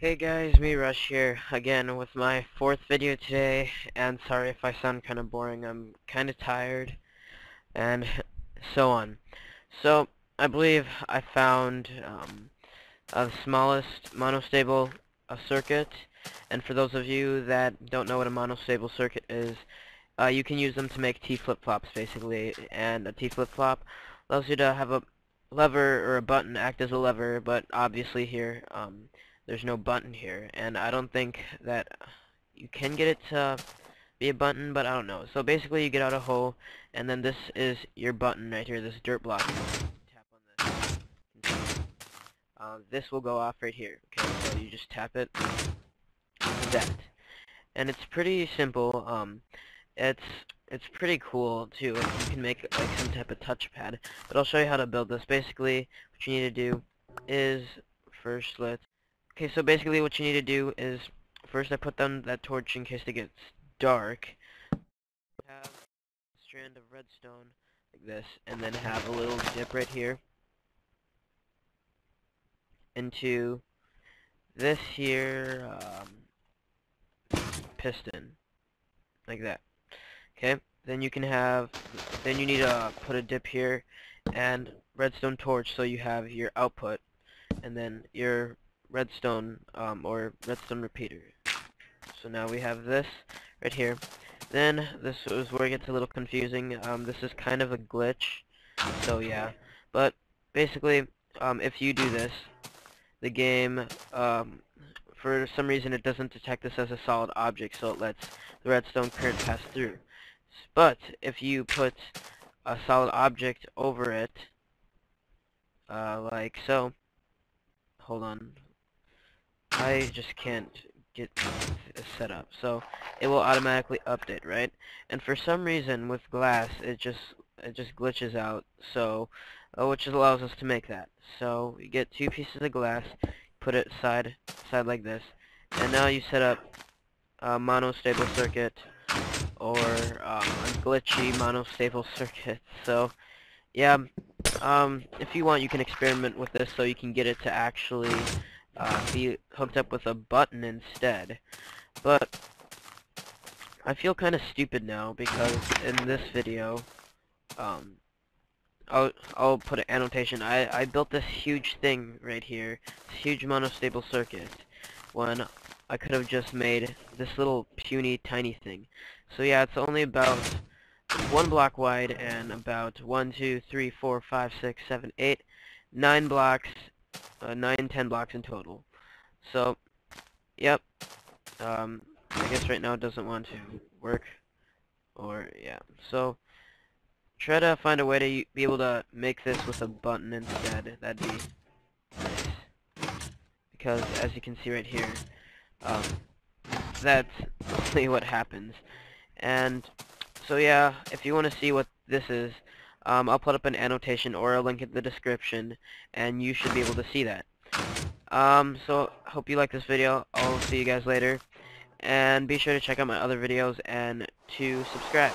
Hey guys, me Rush here, again with my fourth video today, and sorry if I sound kind of boring, I'm kind of tired, and so on. So, I believe I found um, the smallest monostable circuit, and for those of you that don't know what a monostable circuit is, uh, you can use them to make T flip-flops basically, and a T flip-flop allows you to have a lever or a button act as a lever, but obviously here, um, there's no button here and I don't think that you can get it to be a button but I don't know. So basically you get out a hole and then this is your button right here this dirt block. Tap on this uh, this will go off right here okay? So you just tap it. That. And it's pretty simple um it's it's pretty cool too. You can make like some type of touchpad but I'll show you how to build this. Basically what you need to do is first let's Okay, so basically what you need to do is, first I put down that torch in case it gets dark. Have a strand of redstone like this, and then have a little dip right here into this here um, piston, like that. Okay, then you can have, then you need to put a dip here and redstone torch so you have your output, and then your redstone um, or redstone repeater. So now we have this right here. Then this is where it gets a little confusing. Um, this is kind of a glitch. So yeah, but basically, um, if you do this, the game, um, for some reason, it doesn't detect this as a solid object, so it lets the redstone current pass through. But if you put a solid object over it, uh, like so, hold on, I just can't get set up. So it will automatically update, right? And for some reason with glass, it just it just glitches out. So uh, which allows us to make that. So you get two pieces of glass, put it side side like this, and now you set up a monostable circuit or um, a glitchy monostable circuit. So yeah, um, if you want, you can experiment with this so you can get it to actually uh, be hooked up with a button instead. But I feel kind of stupid now because in this video, um, I'll, I'll put an annotation. I, I built this huge thing right here, this huge monostable circuit, when I could have just made this little puny tiny thing. So yeah, it's only about one block wide and about one, two, three, four, five, six, seven, eight, nine blocks uh, 9, 10 blocks in total. So, yep. Um, I guess right now it doesn't want to work. Or, yeah. So, try to find a way to be able to make this with a button instead. That'd be nice. Because, as you can see right here, um, that's what happens. And, so yeah, if you want to see what this is, um, I'll put up an annotation or a link in the description, and you should be able to see that. Um, so, hope you like this video. I'll see you guys later. And be sure to check out my other videos and to subscribe.